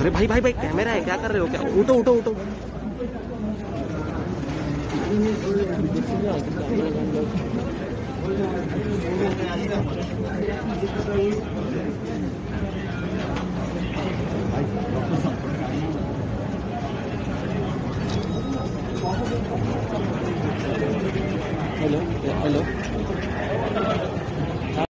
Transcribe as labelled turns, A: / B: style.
A: अरे भाई भाई भाई कैमरा है क्या कर रहे हो? क्या? उठो उठो उठो।
B: hello, hello.